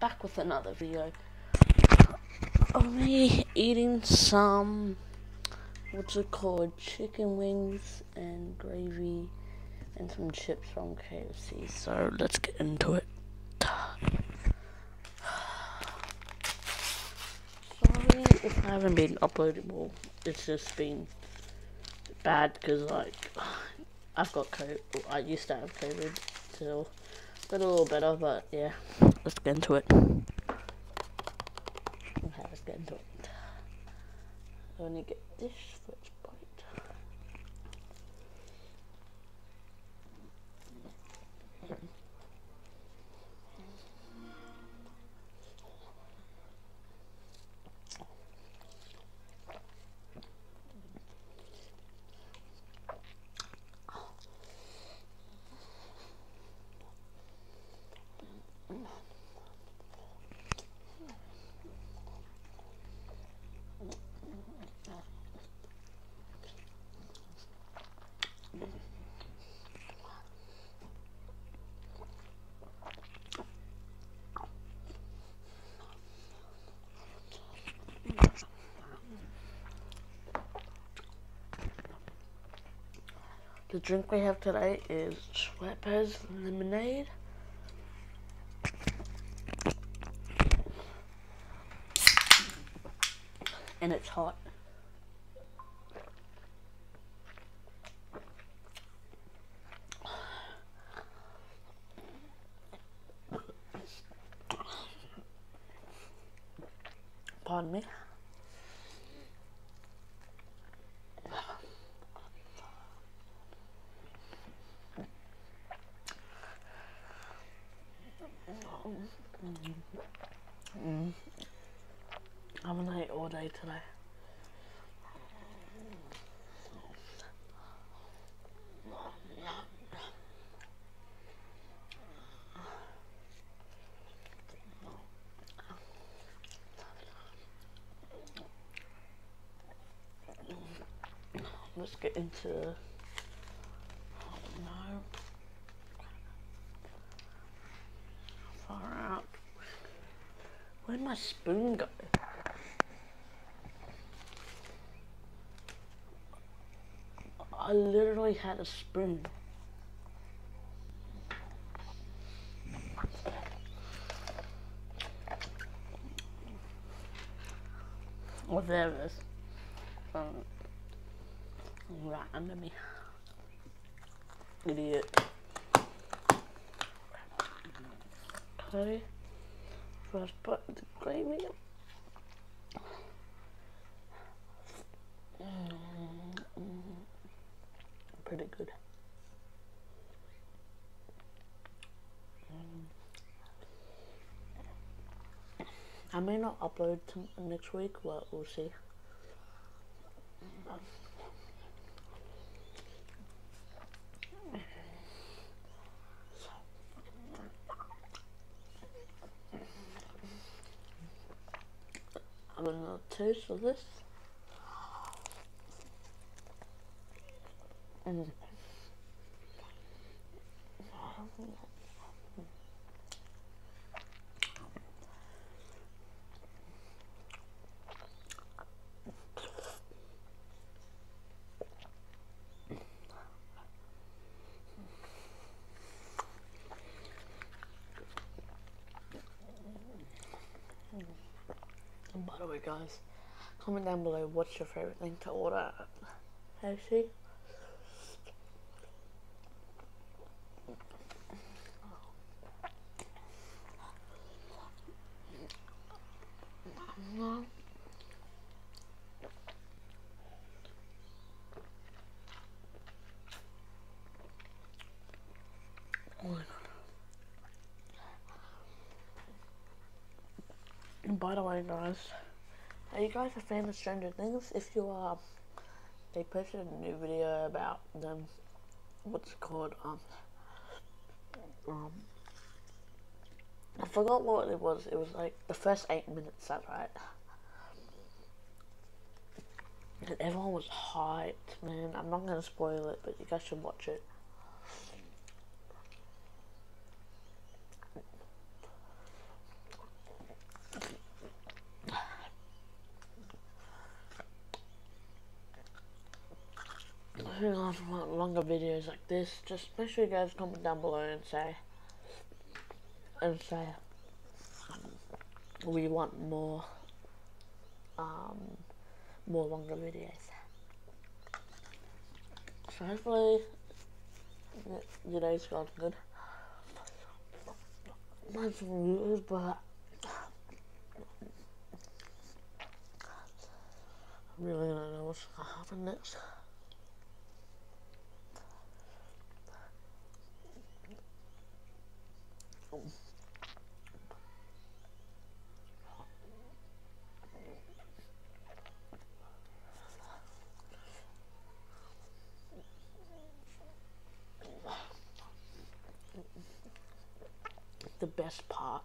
back with another video. Of me eating some what's it called chicken wings and gravy and some chips from KFC so let's get into it. Sorry if I haven't been uploading more it's just been bad because like I've got COVID I used to have COVID still a little better but yeah let's get into it. Okay, let's get into it. I to get this first The drink we have today is Schweppes lemonade. And it's hot. Pardon me. Mm. I'm gonna eat all day today. Let's get into. Oh no. Far out. Where'd my spoon go? I literally had a spoon. Oh, there it is. Um, right under me. Idiot. Okay. First put the gravy. Mm-hmm. Pretty good. I may not upload next week, but we'll see. I'm gonna taste of this. And Guys, comment down below what's your favorite thing to order at KFC. By the way, guys, are you guys a fan of Stranger Things? If you are, they posted a new video about them. What's it called? Um, um, I forgot what it was. It was like the first eight minutes. That's right. And everyone was hyped, man. I'm not gonna spoil it, but you guys should watch it. You guys want longer videos like this, just make sure you guys comment down below and say, and say, we want more, um, more longer videos. So hopefully, your day's gone good. Mine's weird, but really don't know what's gonna happen next. the best part.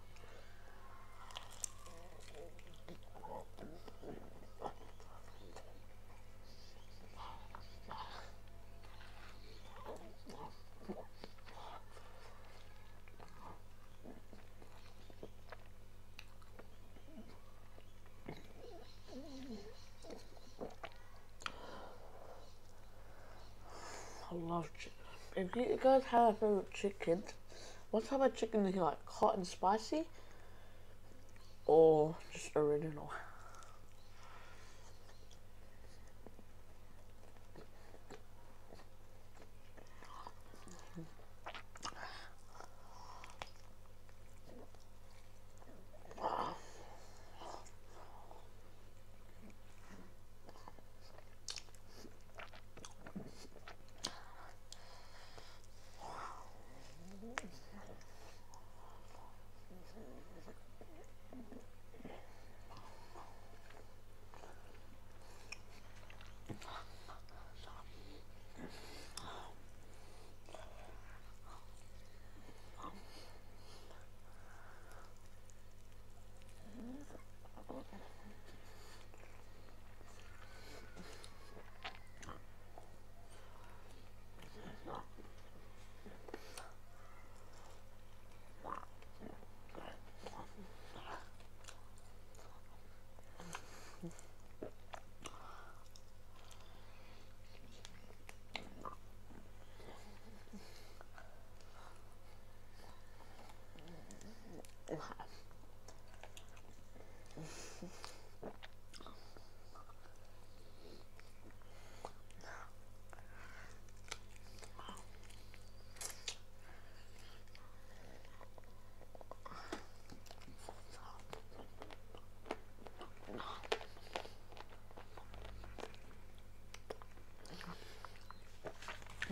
I love chicken. If you guys have a um, favorite chicken, what type of chicken do you like? Hot and spicy? Or just original?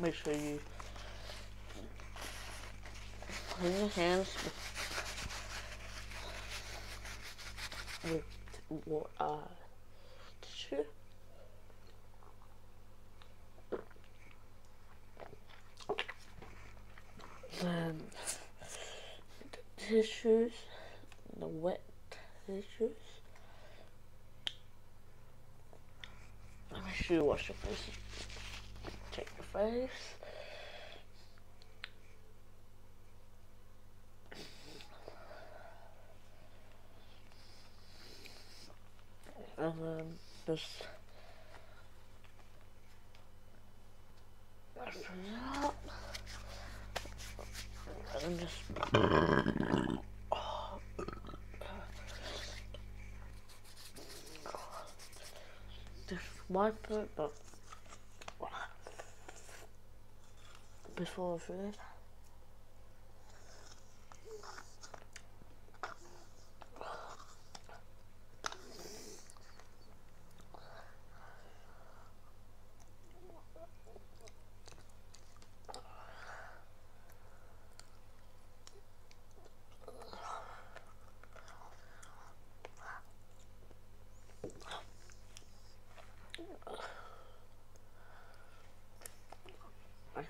Make sure you clean your hands with, with uh, tissue. The tissues, the wet tissues. Make sure you wash your face. Face. And then just open it up. And just just wipe it, but before I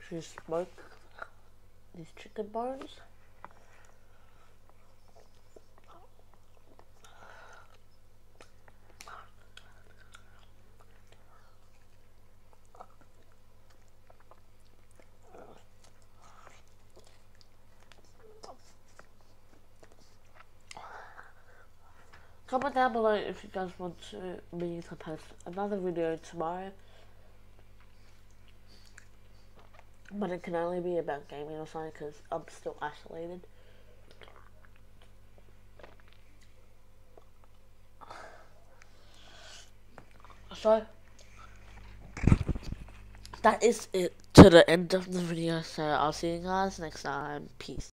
Actually smoke these chicken bones. Comment down below if you guys want to, me to post another video tomorrow. But it can only be about gaming or something because I'm still isolated. So, that is it to the end of the video. So, I'll see you guys next time. Peace.